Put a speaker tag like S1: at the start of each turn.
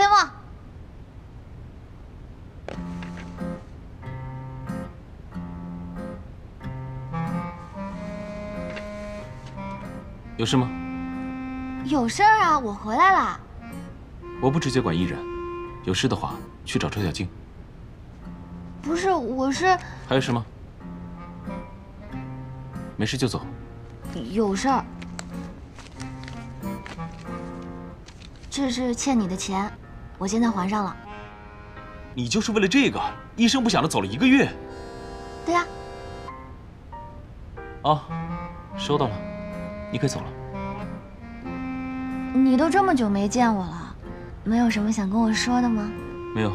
S1: 叶飞沫，
S2: 有事吗？
S1: 有事儿啊，我回来了。
S2: 我不直接管艺人，有事的话去找周小静。
S1: 不是，我是
S2: 还有事吗？没事就走。
S1: 有事儿。这是欠你的钱，我现在还上了。
S2: 你就是为了这个一声不响的走了一个月？
S1: 对呀。
S2: 啊，收到了，你可以走了。
S1: 你都这么久没见我了，没有什么想跟我说的吗？
S2: 没有。